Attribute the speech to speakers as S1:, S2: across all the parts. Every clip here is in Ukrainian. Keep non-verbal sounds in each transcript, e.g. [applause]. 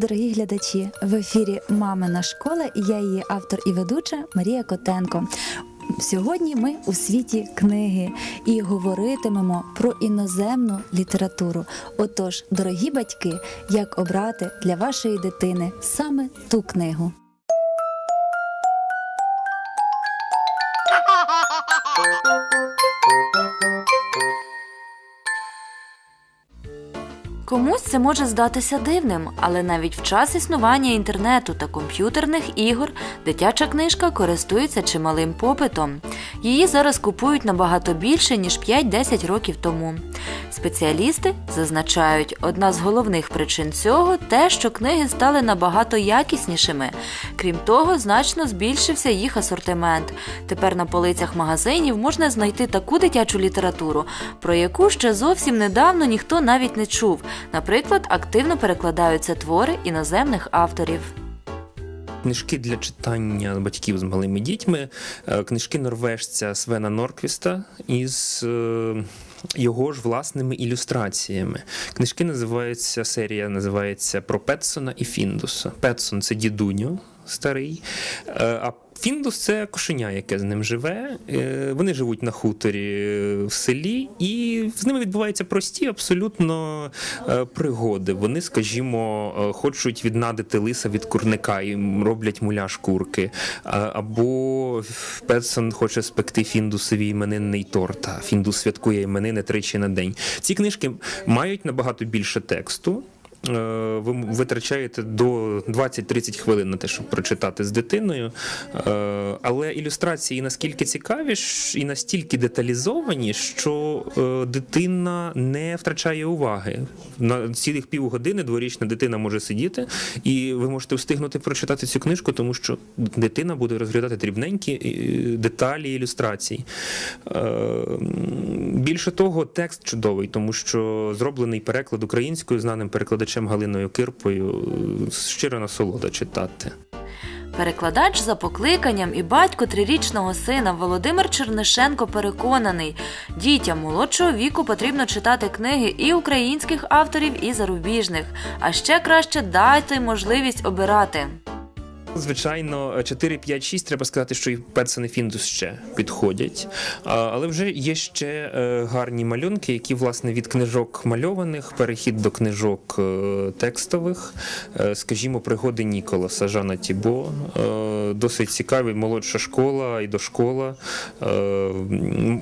S1: Дорогі глядачі! В ефірі Мамина школа і я її автор і ведуча Марія Котенко. Сьогодні ми у світі книги і говоритимемо про іноземну літературу. Отож, дорогі батьки, як обрати для вашої дитини саме ту книгу?
S2: Комусь це може здатися дивним, але навіть в час існування інтернету та комп'ютерних ігор дитяча книжка користується чималим попитом. Її зараз купують набагато більше ніж 5-10 років тому. Спеціалісти зазначають, одна з головних причин цього те, що книги стали набагато якіснішими. Крім того, значно збільшився їх асортимент. Тепер на полицях магазинів можна знайти таку дитячу літературу, про яку ще зовсім недавно ніхто навіть не чув. Наприклад, активно перекладаються твори іноземних авторів.
S3: Книжки для читання батьків з малими дітьми, е, книжки норвежця Свена Норквіста із е, його ж власними ілюстраціями. Книжки називаються серія називається про Петсона і Фіндуса. Петсон це дідуньо старий. е, А Фіндус це кошеня, яке з ним живе. Е, Вони живуть на хуторі е, в селі, і з ними відбуваються прості абсолютно пригоди. Вони, скажімо, хочуть віднадити лиса від курника і роблять муляж курки. Або Петсон хоче спекти Фіндусові іменинний торт. а Фіндус святкує іменини тричі на день. Ці книжки мають набагато більше тексту. Е, Ви витрачаєте до 20-30 хвилин на те, щоб прочитати з дитиною. Е, Але ілюстрації наскільки цікаві і настільки деталізовані, що е, дитина не втрачає уваги. На цілих півгодини дворічна дитина може сидіти, і ви можете встигнути прочитати цю книжку, тому що дитина буде розглядати дрібненькі деталі ілюстрацій. Більше того, текст чудовий, тому що зроблений переклад українською знаним перекладачем Галиною Кирпою. щиро насолода читати.
S2: Перекладач за покликанням і батько трирічного сина Володимир Чернишенко переконаний, дітям молодшого віку потрібно читати книги і українських авторів, і зарубіжних, а ще краще дати можливість обирати.
S3: Звичайно, 4, 5, 6 треба сказати, що і Петсон Фіндус ще підходять. Але вже є ще е, гарні малюнки, які, власне, від книжок мальованих, перехід до книжок е, текстових, Е, скажімо, пригоди Ніколаса Жана Тібо. Досить цікаві молодша школа і дошкола.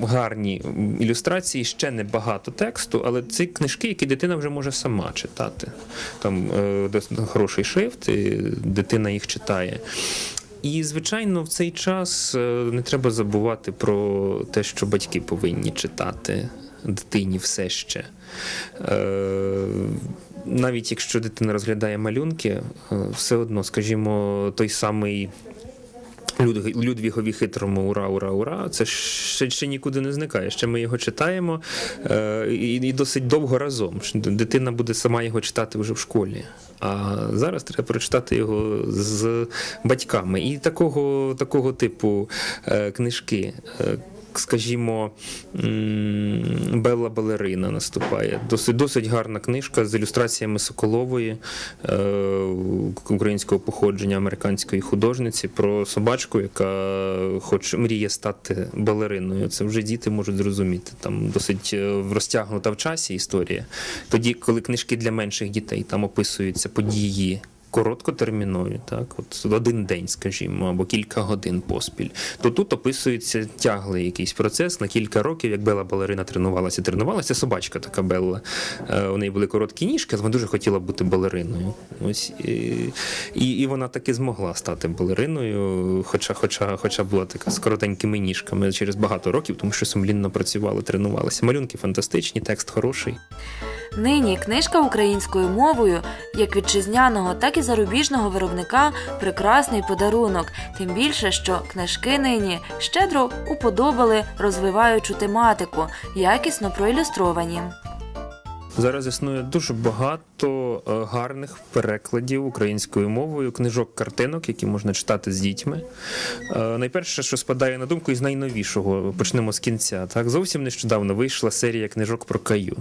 S3: Гарні ілюстрації, ще не багато тексту, але це книжки, які дитина вже може сама читати. Там хороший шрифт, і дитина їх читає. І, звичайно, в цей час е, не треба забувати про те, що батьки повинні читати дитині все ще. Е, Навіть якщо дитина розглядає малюнки, е, все одно, скажімо, той самий. Люд- Людвігові хитрому ура, ура, ура. Це ще, ще нікуди не зникає. Ще ми його читаємо е, і, і досить довго разом. Дитина буде сама його читати вже в школі. А зараз треба прочитати його з батьками. І такого, такого типу е, книжки. Скажімо, Белла Балерина наступає. Досить, досить гарна книжка з ілюстраціями Соколової е, українського походження американської художниці про собачку, яка хоче мріє стати балериною. Це вже діти можуть зрозуміти. Там досить е, розтягнута в часі історія. Тоді, коли книжки для менших дітей там описуються події. Короткотермінові, так, от один день, скажімо, або кілька годин поспіль. То тут описується тяглий якийсь процес на кілька років, як Бела балерина тренувалася. Тренувалася собачка така Белла. Е, У неї були короткі ніжки, але вона дуже хотіла бути балериною. Ось і, і, вона таки змогла стати балериною, хоча, хоча, хоча була така з коротенькими ніжками через багато років, тому що сумлінно працювала, тренувалася. Малюнки фантастичні, текст хороший.
S2: Нині книжка українською мовою, як вітчизняного, так і зарубіжного виробника прекрасний подарунок. Тим більше, що книжки нині щедро уподобали розвиваючу тематику, якісно проілюстровані.
S3: Зараз існує дуже багато е, гарних перекладів українською мовою, книжок, картинок, які можна читати з дітьми. Е, Найперше, що спадає на думку, із найновішого, почнемо з кінця. Так, зовсім нещодавно вийшла серія книжок про Каю.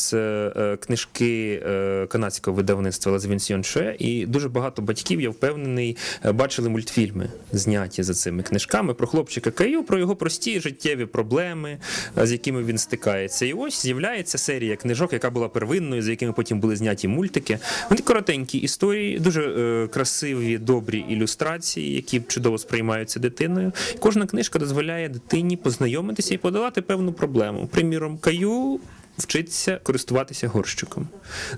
S3: Це е, книжки е, канадського видавництва Лазвінсьонше, і дуже багато батьків, я впевнений, е, бачили мультфільми, зняті за цими книжками про хлопчика Каю, про його прості життєві проблеми, з якими він стикається. І ось з'являється серія книжок, яка була первинною, за якими потім були зняті мультики. Вони коротенькі історії, дуже красиві, добрі ілюстрації, які чудово сприймаються дитиною. Кожна книжка дозволяє дитині познайомитися і подолати певну проблему. Приміром, Каю вчиться користуватися горщиком.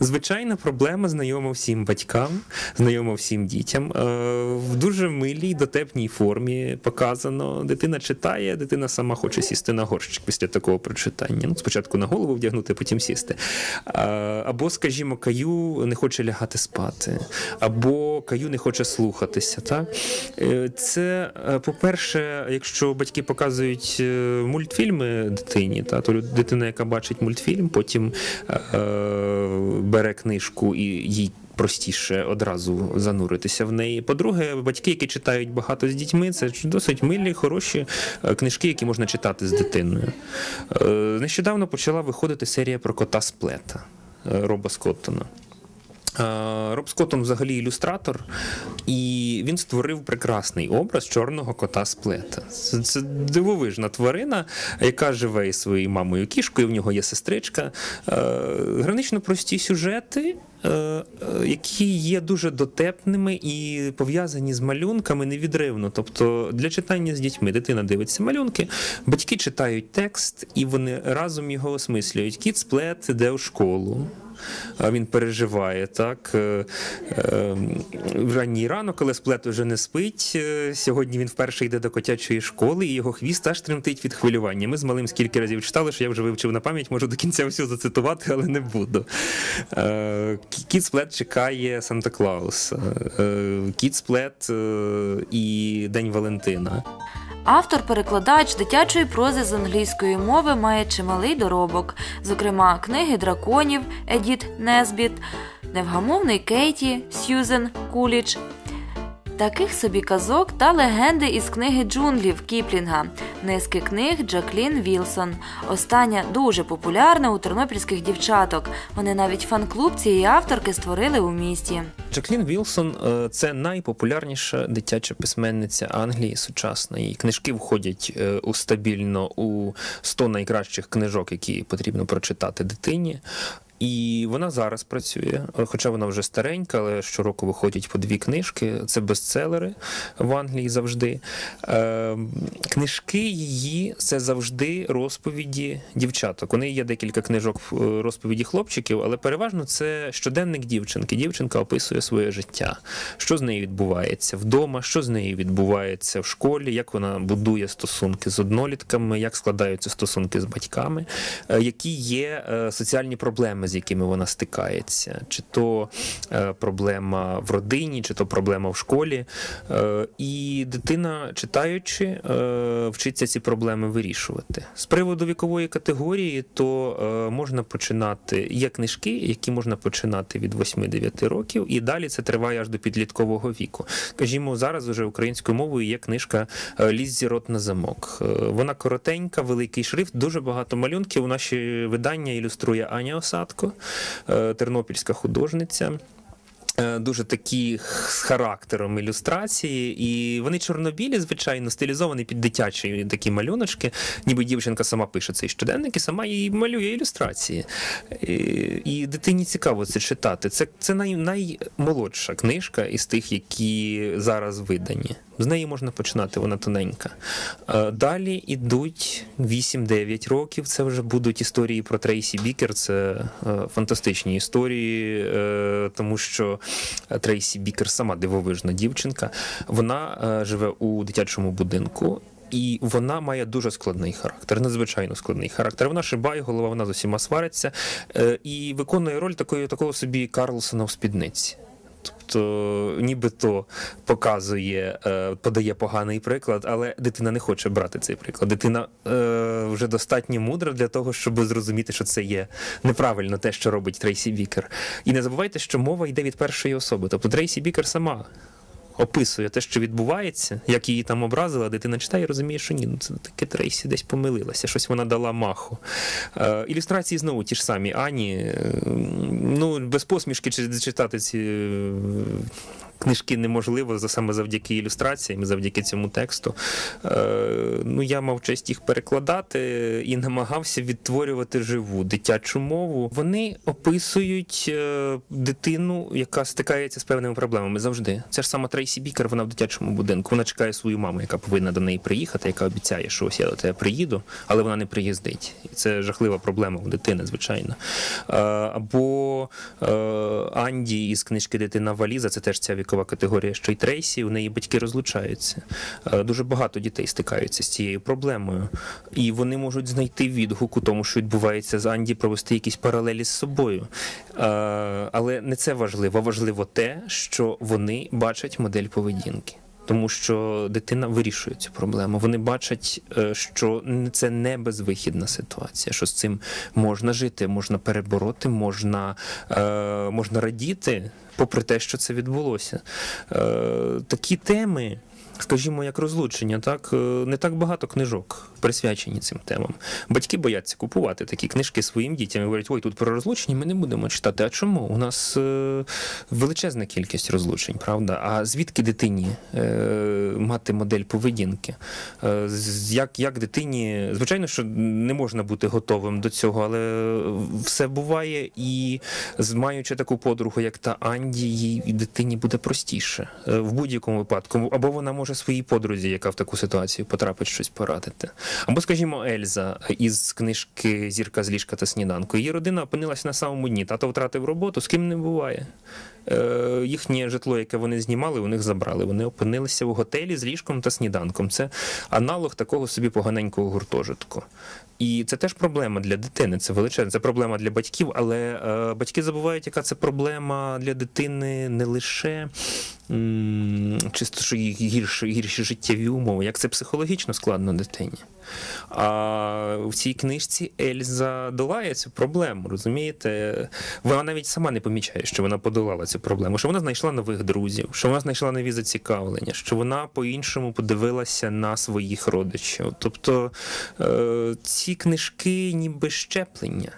S3: Звичайна проблема знайома всім батькам, знайома всім дітям. Е, В дуже милій дотепній формі показано. Дитина читає, дитина сама хоче сісти на горщик після такого прочитання. Ну, спочатку на голову вдягнути, потім сісти. Е, Або, скажімо, каю не хоче лягати спати, або каю не хоче слухатися. Так? Е, Це, по-перше, якщо батьки показують мультфільми дитині, та, то дитина, яка бачить мультфільм, потім е, бере книжку і їй. Простіше одразу зануритися в неї. По-друге, батьки, які читають багато з дітьми, це досить милі, хороші е, книжки, які можна читати з дитиною. Е, Нещодавно почала виходити серія про кота Сплета е, Роба Скоттона. Е, Роб Скоттон взагалі ілюстратор, і він створив прекрасний образ чорного кота сплета. Це, дивовижна тварина, яка живе із своєю мамою кішкою. В нього є сестричка. Е, Гранично прості сюжети. е, Які є дуже дотепними і пов'язані з малюнками невідривно. Тобто для читання з дітьми дитина дивиться малюнки, батьки читають текст і вони разом його осмислюють. Кіт сплет іде у школу. Він переживає так. Е, е, В ранній ранок, коли сплет уже не спить. е, Сьогодні він вперше йде до котячої школи, і його хвіст аж тремтить від хвилювання. Ми з малим скільки разів читали, що я вже вивчив на пам'ять, можу до кінця все зацитувати, але не буду. Кіт сплет чекає Санта Клауса. Кіт сплет і День Валентина.
S2: Автор-перекладач дитячої прози з англійської мови має чималий доробок, зокрема книги драконів Едіт Несбіт, Невгамовна Кейті Сьюзен Кулідж. Таких собі казок та легенди із книги джунглів Кіплінга, низки книг Джаклін Вілсон. Остання дуже популярна у тернопільських дівчаток. Вони навіть фан-клуб цієї авторки створили у місті.
S3: Джаклін Вілсон е, це найпопулярніша дитяча письменниця Англії сучасної. Книжки входять е, у стабільно у 100 найкращих книжок, які потрібно прочитати дитині. І вона зараз працює, хоча вона вже старенька, але щороку виходять по дві книжки. Це бестселери в Англії завжди. Е, Книжки її це завжди розповіді дівчаток. У неї є декілька книжок е, розповіді хлопчиків, але переважно це щоденник дівчинки. Дівчинка описує своє життя, що з нею відбувається вдома, що з нею відбувається в школі, як вона будує стосунки з однолітками, як складаються стосунки з батьками, е, які є е, соціальні проблеми, з якими вона стикається, чи то е, проблема в родині, чи то проблема в школі. Е, І дитина, читаючи, е, вчиться ці проблеми вирішувати. З приводу вікової категорії, то можна починати. Є книжки, які можна починати від 8-9 років, і далі це триває аж до підліткового віку. Скажімо, зараз уже українською мовою є книжка е, Ліззі рот на замок. Вона коротенька, великий шрифт, дуже багато малюнків. У Наші видання ілюструє Аня Осадко, е, тернопільська художниця. Е, Дуже такі з характером ілюстрації, і вони чорнобілі, звичайно, стилізовані під дитячі такі малюночки, ніби дівчинка сама пише цей щоденник і сама її малює ілюстрації. І, і дитині цікаво це читати. Це, це най, наймолодша книжка із тих, які зараз видані. З неї можна починати, вона тоненька. Е, Далі ідуть 8-9 років. Це вже будуть історії про Трейсі Бікер. Це е, фантастичні історії, е, тому що Трейсі Бікер сама дивовижна дівчинка. Вона е, живе у дитячому будинку. І вона має дуже складний характер, надзвичайно складний характер. Вона шибає голова, вона з усіма свариться е, і виконує роль такої такого собі Карлсона в спідниці. Тобто, нібито показує, е, подає поганий приклад, але дитина не хоче брати цей приклад. Дитина е, вже достатньо мудра для того, щоб зрозуміти, що це є неправильно те, що робить Трейсі Бікер. І не забувайте, що мова йде від першої особи. Тобто Трейсі Бікер сама описує те, що відбувається, як її там образила, дитина читає і розуміє, що ні, ну це таке Трейсі десь помилилася, щось вона дала маху. Е, ілюстрації знову ті ж самі Ані. Е, ну, без посмішки чи- читати ці е, книжки неможливо саме завдяки ілюстраціям, завдяки цьому тексту. Е, ну, я мав честь їх перекладати і намагався відтворювати живу дитячу мову. Вони описують е, дитину, яка стикається з певними проблемами завжди. Це ж сама Трейсі Бікер, вона в дитячому будинку. Вона чекає свою маму, яка повинна до неї приїхати, яка обіцяє, що ось я до тебе приїду, але вона не приїздить. І це жахлива проблема у дитини, звичайно. Е, Або Анді із книжки Дитина Валіза, це теж ця вікова категорія, що й Трейсі, у неї батьки розлучаються. Е, Дуже багато дітей стикаються з цією проблемою, і вони можуть знайти відгук у тому, що відбувається з Анді, провести якісь паралелі з собою. Е, Але не це важливо. Важливо те, що вони бачать модель поведінки. Тому що дитина вирішує цю проблему. Вони бачать, е, що це не безвихідна ситуація, що з цим можна жити, можна перебороти, можна, е, можна радіти, попри те, що це відбулося. Е, такі теми. Скажімо, як розлучення, так не так багато книжок присвячені цим темам. Батьки бояться купувати такі книжки своїм дітям і говорять, ой, тут про розлучення ми не будемо читати. А чому? У нас е, величезна кількість розлучень, правда? А звідки дитині е, мати модель поведінки? Е, як, як дитині, звичайно, що не можна бути готовим до цього, але все буває, і маючи таку подругу, як та Анді, їй дитині буде простіше е, в будь-якому випадку. Або вона може своїй подрузі, яка в таку ситуацію потрапить, щось порадити. Або, скажімо, Ельза із книжки Зірка з ліжка та сніданку. Її родина опинилася на самому дні. Тато втратив роботу, з ким не буває. Е, їхнє житло, яке вони знімали, у них забрали. Вони опинилися в готелі з ліжком та сніданком. Це аналог такого собі поганенького гуртожитку. І це теж проблема для дитини. Це величезна це проблема для батьків, але е, батьки забувають, яка це проблема для дитини не лише чисто що гірші, гірші життєві умови, як це психологічно складно дитині. А в цій книжці Ельза долає цю проблему, розумієте? Вона навіть сама не помічає, що вона подолала проблему, що вона знайшла нових друзів, що вона знайшла нові зацікавлення, що вона по-іншому подивилася на своїх родичів. Тобто е, ці книжки ніби щеплення.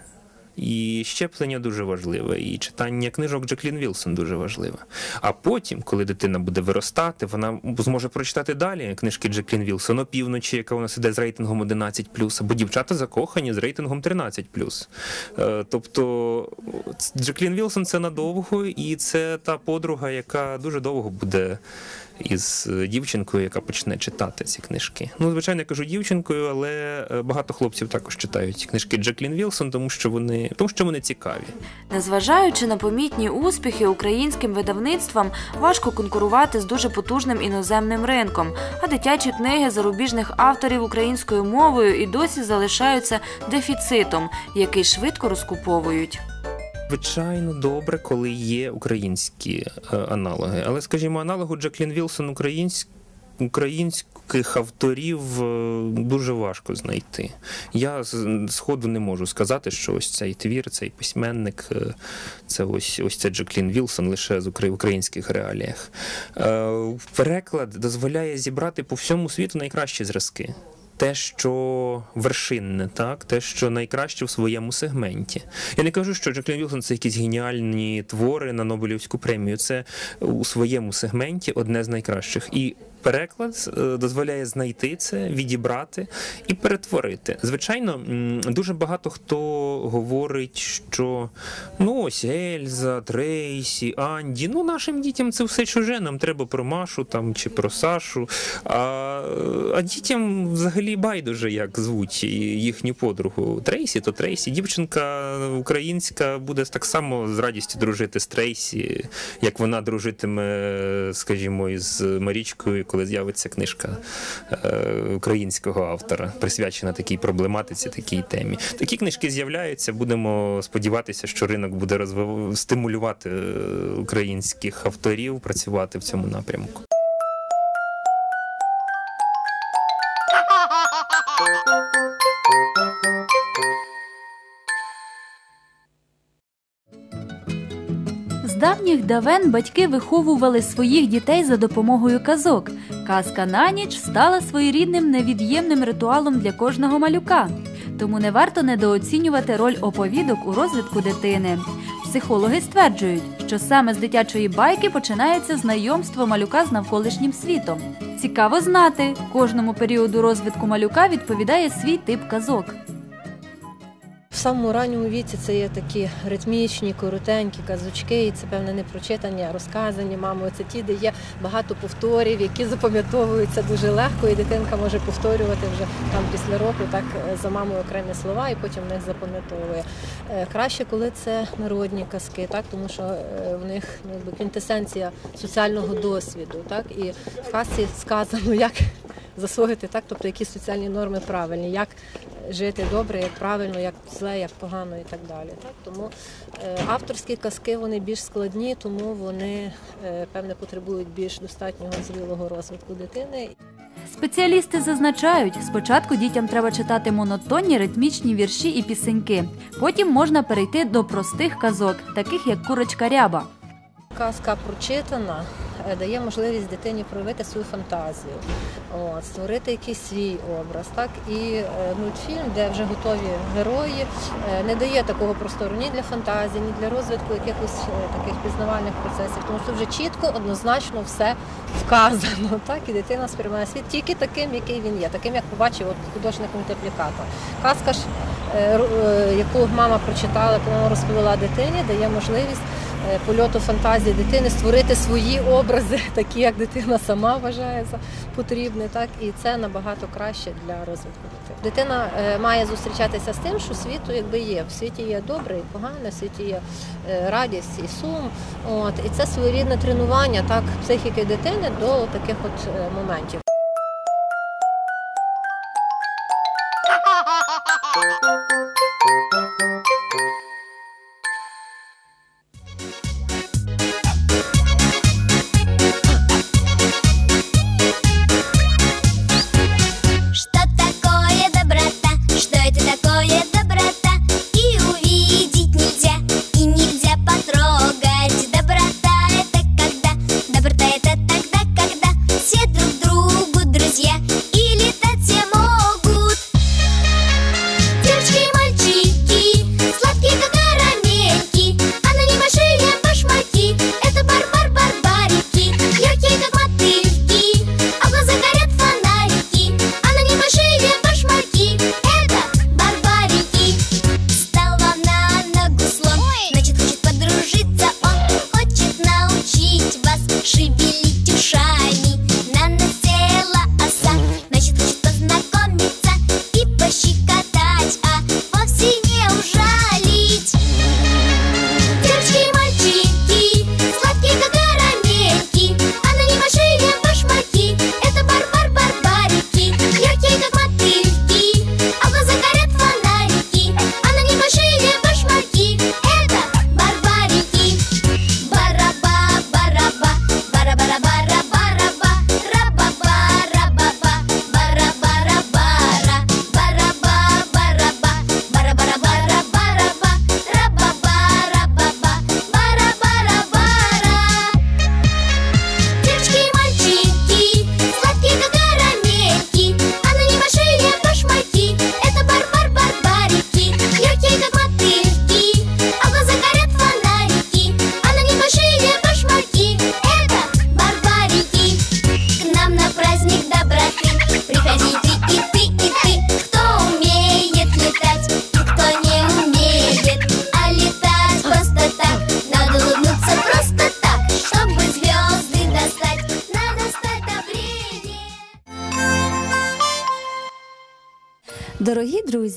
S3: І щеплення дуже важливе, і читання книжок Джеклін Вілсон дуже важливе. А потім, коли дитина буде виростати, вона зможе прочитати далі книжки Джеклін Вілсон опівночі, яка у нас іде з рейтингом 11+, або дівчата закохані з рейтингом 13+. Е, Тобто Джеклін Вілсон це надовго, і це та подруга, яка дуже довго буде із е, дівчинкою, яка почне читати ці книжки. Ну, звичайно, я кажу дівчинкою, але е, багато хлопців також читають книжки Джеклін Вілсон, тому що вони, тому що вони цікаві.
S2: Незважаючи на помітні успіхи українським видавництвам, важко конкурувати з дуже потужним іноземним ринком, а дитячі книги зарубіжних авторів українською мовою і досі залишаються дефіцитом, який швидко розкуповують.
S3: Звичайно, добре, коли є українські е, аналоги. Але, скажімо, аналогу Джеклін Вілсон українськ... українських авторів е, дуже важко знайти. Я сходу не можу сказати, що ось цей твір, цей письменник, е, це ось ось це Джеклін Вілсон лише з українських реаліях. Переклад дозволяє зібрати по всьому світу найкращі зразки. Те, що вершинне, так, те, що найкраще в своєму сегменті. Я не кажу, що Джеклін Вілсон це якісь геніальні твори на Нобелівську премію. Це у своєму сегменті одне з найкращих. І переклад е, дозволяє знайти це, відібрати і перетворити. Звичайно, дуже багато хто говорить, що ну ось Ельза, Трейсі, Анді, ну нашим дітям це все чуже, нам треба про Машу там чи про Сашу. А, а дітям взагалі байдуже, як звуть їхню подругу. Трейсі, то Трейсі. Дівчинка українська буде так само з радістю дружити з Трейсі, як вона дружитиме, скажімо, із Марічкою, коли з'явиться книжка е, українського автора, присвячена такій проблематиці, такій темі. Такі книжки з'являються. Будемо сподіватися, що ринок буде розвив... стимулювати е, українських авторів працювати в цьому напрямку.
S2: Давніх давен батьки виховували своїх дітей за допомогою казок. Казка на ніч стала своєрідним невід'ємним ритуалом для кожного малюка. Тому не варто недооцінювати роль оповідок у розвитку дитини. Психологи стверджують, що саме з дитячої байки починається знайомство малюка з навколишнім світом. Цікаво знати, кожному періоду розвитку малюка відповідає свій тип казок.
S4: В самому ранньому віці це є такі ритмічні, коротенькі казочки, і це певне не прочитання, а розказані мамою. Це ті, де є багато повторів, які запам'ятовуються дуже легко, і дитинка може повторювати вже там після року так е, за мамою окремі слова, і потім в них запам'ятовує. Е, Краще, коли це народні казки, так тому що е, в них ну, якби квінтесенція соціального досвіду, так і в казці сказано, як засвоїти так, тобто які соціальні норми правильні, як жити добре, як правильно, як зле, як погано і так далі. Так? Тому е, авторські казки вони більш складні, тому вони е, певне потребують більш достатнього зрілого розвитку дитини.
S2: Спеціалісти зазначають, спочатку дітям треба читати монотонні ритмічні вірші і пісеньки. Потім можна перейти до простих казок, таких як курочка ряба.
S4: Казка прочитана дає можливість дитині проявити свою фантазію, от, створити якийсь свій образ. Так? І е, мультфільм, де вже готові герої, е, не дає такого простору ні для фантазії, ні для розвитку якихось е, таких пізнавальних процесів, тому що вже чітко, однозначно все вказано. [laughs] Так? І дитина сприймає світ тільки таким, який він є, таким, як побачив от, художник мультиплікатор. Казка ж, е, е, яку мама прочитала, коли розповіла дитині, дає можливість е, польоту фантазії дитини, створити свої образи, [laughs] такі як дитина сама вважає за потрібне, так і це набагато краще для розвитку дитини. Дитина е, має зустрічатися з тим, що світу якби є. В світі є добре і погане, в світі є е, радість і сум. От і це своєрідне тренування так психіки дитини до таких от е, моментів.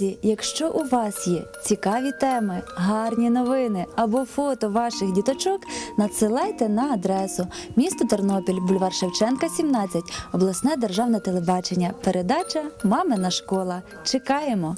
S1: Друзі, якщо у вас є цікаві теми, гарні новини або фото ваших діточок, надсилайте на адресу місто Тернопіль, бульвар Шевченка, 17, обласне державне телебачення. Передача Мамина школа. Чекаємо.